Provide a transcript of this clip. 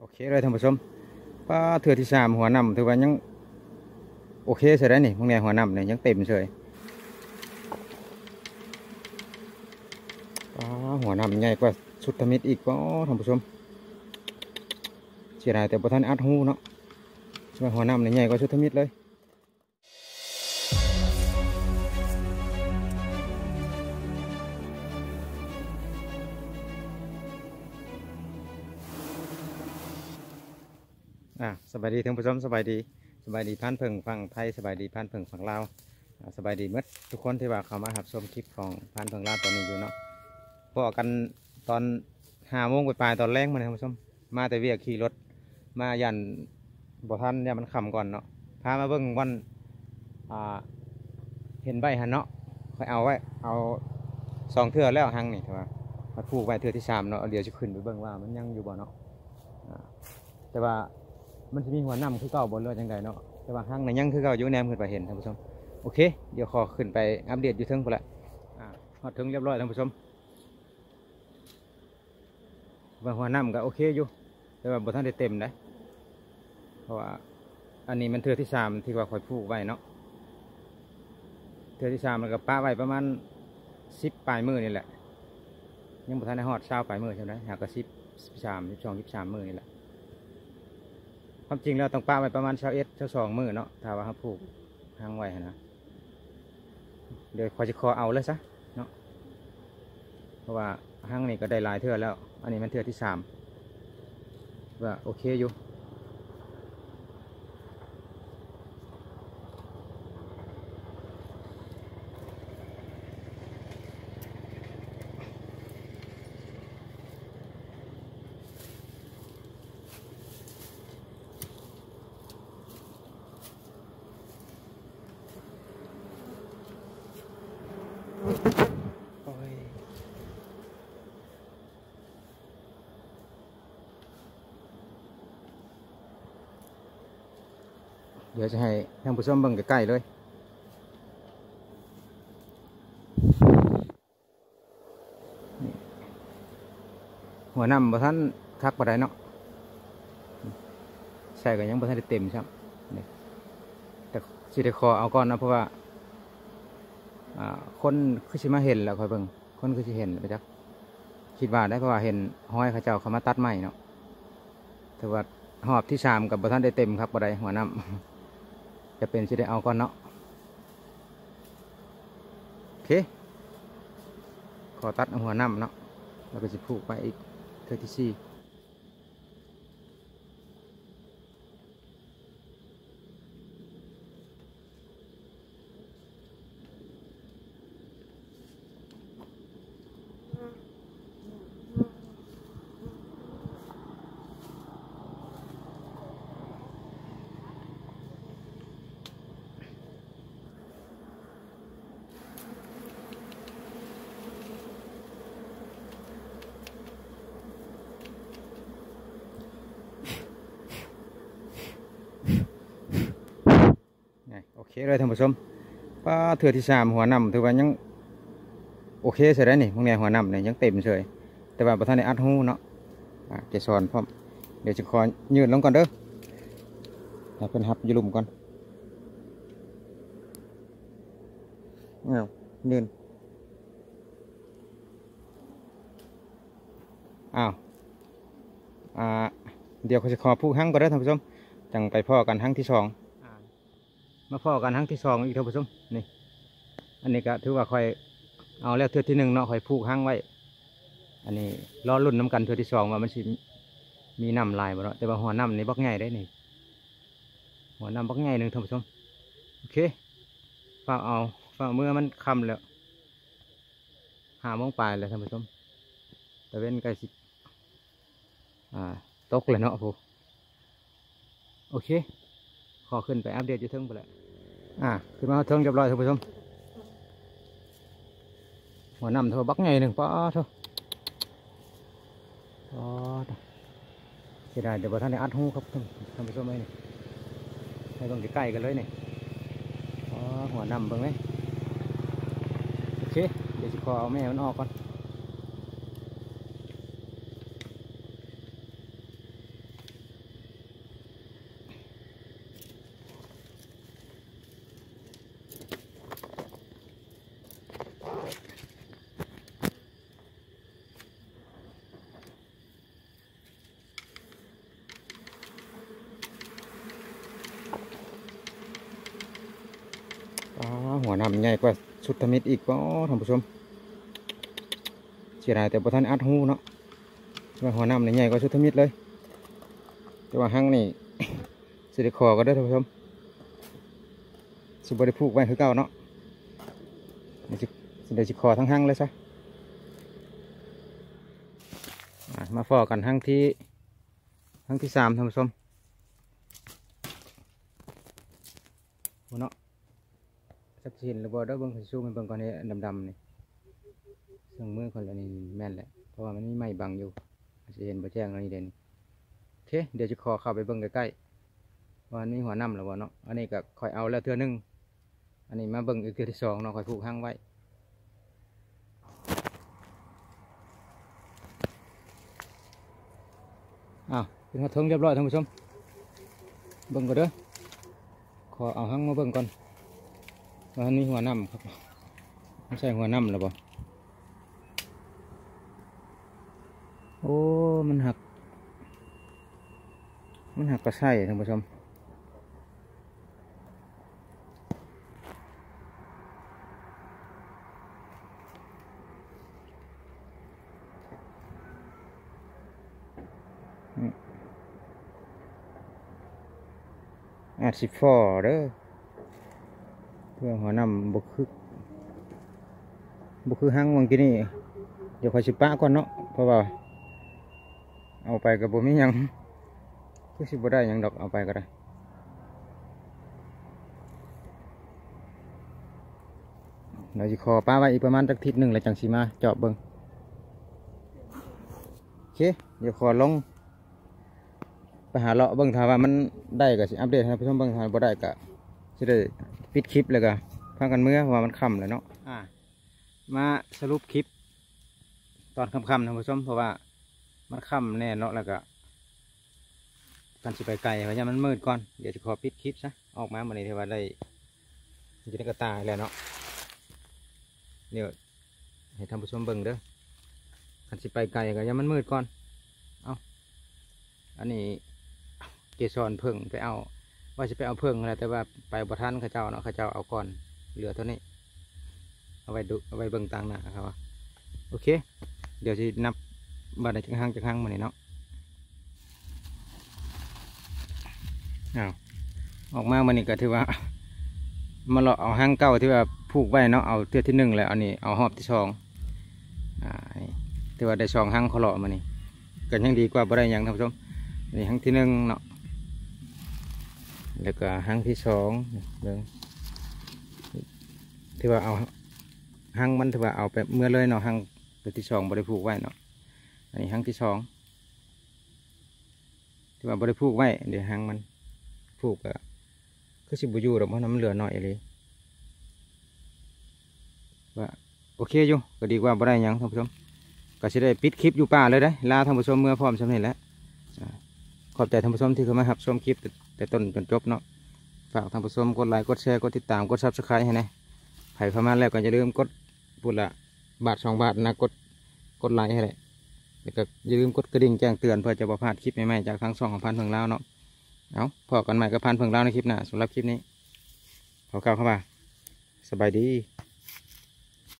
โอเคเลยท่านผู้ชมป้าเถื่อที่สามหัวนำถือว่ายังโอเคใช่ไหมนี่พวกเนี้ยหัวนำเนี่ยยังเต็มเฉยป้าหัวนำใหญ่กว่าสุดทมิตรอีกป้าท่านผู้ชมเสียดายแต่พอท่านอัดหูเนาะใช่ไหมหัวนำเนี่ยใหญ่กว่าสุดทมิตรเลย อะสบายดีท่านผู้ชมสบายดีสบายดีพันเพิงฝั่งไทยสบายดีพันเพิงฝั่งลาวสบายดีเมื่อทุกคนที่ว่าเข้ามาหับชมคลิปของพันเพิงลาวตอนนี้อยู่เนาะพอกันตอนห้าโมงไปปลายตอนแรกมาเลยท่านผู้ชมมาแต่เวียขี่รถมายันบ่ทันยันมันค่ำก่อนเนาะพามาเบิ่งวันอ่าเห็นใบหันเนาะคอยเอาไว้เอาสองเทื่อแล้วหังนี่ถือว่ามาผูกไว้เทื่อที่สามเนาะเดี๋ยวจะขึ้นไปเบิ่งว่ามันยังอยู่บ่เนาะแต่ว่า มันจะมีหัวน้ำคือเก่าบนเรือจังใดเนาะแต่ว่าห้างในยังคือเก่าอยู่แนมขึ้นไปเห็นท่านผู้ชมโอเค เดี๋ยวขอขึ้นไปอัปเดตอยู่เทิงพุ่นละอ่าฮอดถึงเรียบร้อยท่านผู้ชมว่าหัวน้ำก็โอเคอยู่ แต่ว่าบ่ทันได้เต็มนะเพราะว่าอันนี้มันเทือที่สามที่ว่าคอยผูกไว้เนาะเทือที่สามมันก็ป้าไว้ประมาณสิบปลายมือนี่แหละยังบ่ทันได้ฮอดเช้าปลายมือใช่ไหมหากก็สิบสิบสามสิบสองสิบสามมือนี่แหละ ความจริงแล้วต้องป้าไปประมาณเช้าเอ็ดเช้าสองมือเนาะถ้าว่าเขาผูกหางไว้หั้นะเดี๋ยวคอยจะคอเอาเลยซะเนาะเพราะว่าห้างนี้ก็ได้ลายเทือแล้ว อันนี้มันเทือที่สามว่าโอเคอยู่ ดี๋ยวจะให้ท่านผู้ชมเบิ่งใกล้ๆเลยหัวน้ำบ่ท่านคักบ่ได้เนาะใส่ก็ยังบ่ทันได้เต็มครับนี่แต่สิได้ขอเอาก่อนนะเพราะว่าคนคือสิมาเห็นแล้วคอยเบิ่งคนคือสิเห็นไปจักคิดว่าได้เพราะว่าเห็นห้อยเขาเจ้าเขามาตัดไม้เนาะแต่ว่าหอบที่สามกับบ่ท่านได้เต็มครับบ่ได้หัวน้ำ จะเป็นสิได้เอาก่อนเนาะโอเคขอตัดหัวน้ำเนาะแล้วก็จะผูกไปอีกเทอที่สี่ คเลยท่านผู้ชมป้าเถื่อที่สามหัวน้ำถือว่ายังโอเคใช่ไหมนี่พวกเนี้หัวน้ำเนี่ยยังเต็มเฉยแต่ว่าประธานในอัดหูเนาะอะจะสอนพร้อมเดี๋ยวจะขอยืดลงก่อนเด้อให้เป็นหับอยืลุมก่อนเอายืนอ้าวอ่าเดี๋ยวเขาจะขอผู้หั่งก่อนเด้อท่านผู้ชมจังไปพ่อกันหั่งที่สอง มาพ่อกันครั้งที่สองอีกท่านผู้ชมนี่ อันนี้ก็ถือว่าคอยเอาแล้วเทือที่หนึ่งเนาะคอยผูกห้างไว้ อันนี้รอรุ่นน้ำกันเทือที่สองว่ามันสิมีน้ำลายบ่เนาะแต่ว่าหัวน้ำนี่บักใหญ่ได้นี่หัวน้ำบักใหญ่หนึ่งท่านผู้ชมโอเคฝากเอาฝากเมื่อมันคำแล้วหาโมงปลายแล้วท่านผู้ชมแต่เว้นใกล้สิอ่าตกเลยเนาะผู้โอเค ขอขึ้นไปอัปเดตอยู่เทิงไปแหละ อ่าขึ้นมาเทิงเรียบร้อยท่านผู้ชมหัวน้ำเท่าบักไงหนึ่งป้าเท่าป้าเท่าเสียดายเดี๋ยวท่านได้อัดหูครับท่านท่านผู้ชมเอ้ยนี่ให้เบิ่งใกล้ๆกันเลยนี่อ๋อหัวน้ำเบิ่งไหมโอเคเดี๋ยวจะขอเอาแม่มันออกก่อน โำใหญ่กว่าสุดทมิตรอีกก็ท่านผู้ชมเสียดายแต่ประท่านอัดหูเนาะว่าหัวน้ำนี่ใหญ่กว่าสุดทมิตรเลย แต่ว่าหังนี่สิได้คอก็ได้ท่านผู้ชมสิบได้ผูกไว้คือเก่าเนาะเดี๋ยวสิสิได้สิคอทั้งหังเลยซะมาฟอกันหังที่หังที่สามท่านผู้ชมโอ้เนาะ สักสิเห็นหรือบ่ได้อเบิ่งสิซูมให้เบิ่งก่อนนี่ดำๆนี่ซึ่งมือคนละนี่แม่นแหละเพราะว่ามันมีไม้บังอยู่สิเห็นบ่แจ้งแล้วนี่เด่นโอเคเดี๋ยวจะขอเข้าไปเบิ่งใกล้ๆว่าอันนี้หัวน้ำหรือว่าเนาะอันนี้ก็คอยเอาแล้วเทื่อหนึงอันนี้มาเบิ่งอีกเทื่อที่สองเนาะคอยผูกห้างไว้อ้าวเป็นหัวเทิงเรียบร้อยท่านผู้ชมเบิ่งก่อนเด้อขอเอาห้างมาเบิ่งก่อน อันนี้หัวน้ำครับไม่ใช่หัวน้ำหรอปล่าโอ้ มันหัก มันหักก็ใช่ท่านผู้ชมอืมอาจสิฟอเด้อ เพื่อหัวนำบุคือบุคือหังวังกี้นี่เดี๋ยวคอยสิปะก่อนเนาะเพราะว่าเอาไปกับบ่มียังคือสิบ่ได้ยังดอกเอาไปก็ได้เราจะขอป้าไว้อีกประมาณจักทิศหนึ่งแล้วจังสีมาเจาะเบิงโอเคเดี๋ยวขอลงไปหาเลาะเบิ้งถ้าว่ามันได้ก็สิอัปเดตให้ผู้ชมเบิ้งถ้าบ่ได้ก็สิได้ ปิดคลิปเลยก็พากันเมื่อว่ามันค่ำแล้วเนาะอ่ามาสรุปคลิป ตอนค่ำๆท่านผู้ชมเพราะว่ามันค่ำแน่เนาะแล้วก็กันสิไปไกลเพราะฉะนั้นมันมืดก่อนเดี๋ยวจะขอปิดคลิปซะออกมาวันนี้ที่ว่าได้จะได้กระตายแล้วเนาะเดี๋ยวให้ท่านผู้ชมเบิ่งเด้อกันสิไปไกลก็ยังมันมืดก่อน เอาอันนี้เกสรเพิ่งไปเอา ว่าจะไปเอาเพิ่งอะไรแต่ว่าไปบ่ทันเขาเจ้าเนาะเขาเจ้าเอาก่อนเหลือเท่านี้ เอาไว้ดูเอาไว้เบิ่งต่างหน้าครับว่าโอเค เดี๋ยวจะนับบัตรจากห้างจากห้างมาเนี่เนาะอาออกมาวันนี้ก็ถือว่ามาเลาะเอาห้างเก้าที่ว่าผูกไว้เนาะเอาเทือกที่หนึ่งแล้วอันนี้เอาหอบที่สองอ่านี่ถือว่าได้สองห้างเขาเลาะมานี่ก็ยังดีกว่าบ่ได้ยังท่านผู้ชมนี่ห้างที่หนึ่งเนาะ แล้วก็ห้างที่สองเบิ่งถือว่าเอาห้างมันถือว่าเอาไปเมื่อเลยเนาะห้างตัวที่สองบ่ได้ผูกไว้เนาะอันนี้ห้างที่สองถือว่าบ่ได้ผูกไว้เดี๋ยวห้างมันผูกก็คือสิบอยู่หรอกเพราะน้ำมันเหลือหน่อยเลยว่าโอเคอยู่ก็ดีกว่าบ่ได้ยังท่านผู้ชมก็สิได้ปิดคลิปอยู่ป่าเลยได้ลาท่านผู้ชมเมื่อพร้อมสำเร็จแล้วขอบใจท่านผู้ชมที่เข้ามารับชมคลิป แต่ต้นจนจบเนาะฝากท่านผู้ชมกดไลค์กดแชร์กดติดตามกด subscribe ให้แนะไผ่เข้าแล้วก็อย่าลืมกดปุ่นละบาทสองบาทนะกดกดไลค์ให้เลยแล้วก็อย่าลืมกดกระดิ่งแจ้งเตือนเพื่อจะบ่พลาดคลิปใหม่ๆจากทางช่องของพรานผึ้งลาวเนาะเอาพอกันใหม่กับพันเพิ่งเล่าในคลิปหน้าสำหรับคลิปนี้ขอกล่าวเข้ามาสบายดี